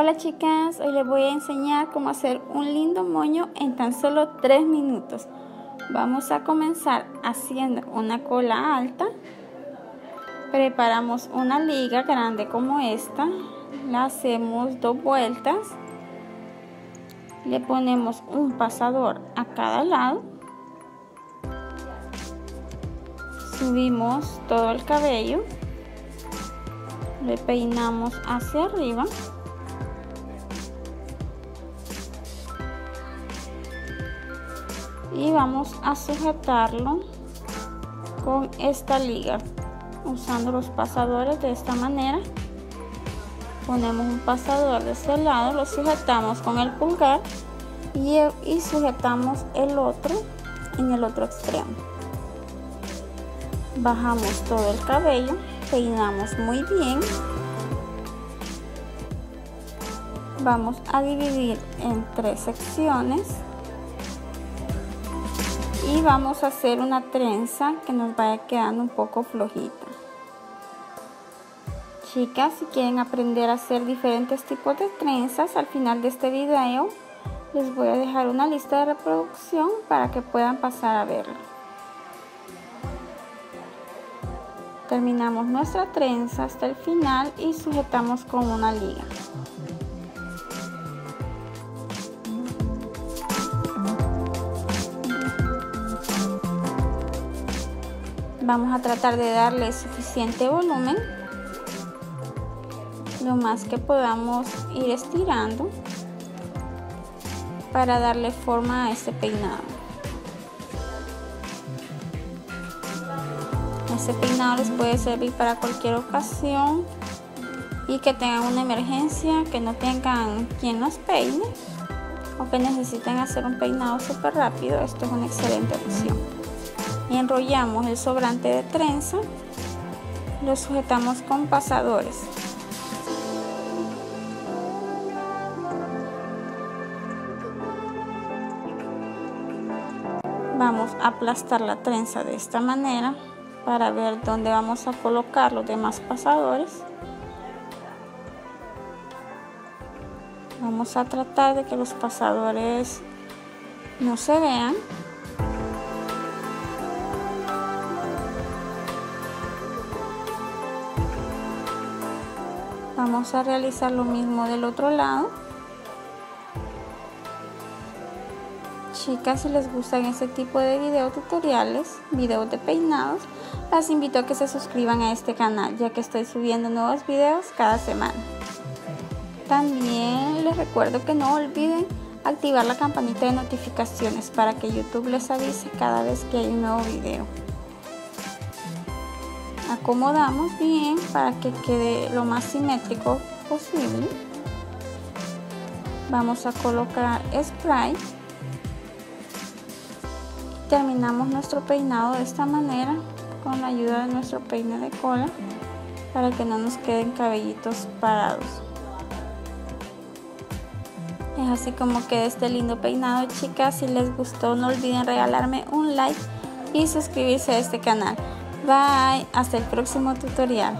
Hola chicas, hoy les voy a enseñar cómo hacer un lindo moño en tan solo 3 minutos. Vamos a comenzar haciendo una cola alta. Preparamos una liga grande como esta. La hacemos dos vueltas. Le ponemos un pasador a cada lado. Subimos todo el cabello. Le peinamos hacia arriba. Y vamos a sujetarlo con esta liga usando los pasadores de esta manera. Ponemos un pasador de este lado lo sujetamos con el pulgar y, y sujetamos el otro en el otro extremo. Bajamos todo el cabello peinamos muy bien. Vamos a dividir en tres secciones y vamos a hacer una trenza que nos vaya quedando un poco flojita. Chicas si quieren aprender a hacer diferentes tipos de trenzas al final de este video les voy a dejar una lista de reproducción para que puedan pasar a verla. Terminamos nuestra trenza hasta el final y sujetamos con una liga vamos a tratar de darle suficiente volumen lo más que podamos ir estirando para darle forma a este peinado. Este peinado les puede servir para cualquier ocasión y que tengan una emergencia que no tengan quien los peine o que necesiten hacer un peinado súper rápido esto es una excelente opción enrollamos el sobrante de trenza lo sujetamos con pasadores. Vamos a aplastar la trenza de esta manera para ver dónde vamos a colocar los demás pasadores. Vamos a tratar de que los pasadores no se vean vamos a realizar lo mismo del otro lado. Chicas si les gustan este tipo de video tutoriales videos de peinados las invito a que se suscriban a este canal ya que estoy subiendo nuevos videos cada semana. También les recuerdo que no olviden activar la campanita de notificaciones para que youtube les avise cada vez que hay un nuevo video acomodamos bien para que quede lo más simétrico posible. Vamos a colocar spray. Terminamos nuestro peinado de esta manera con la ayuda de nuestro peine de cola para que no nos queden cabellitos parados. Es así como queda este lindo peinado chicas. Si les gustó no olviden regalarme un like y suscribirse a este canal Bye, hasta el próximo tutorial.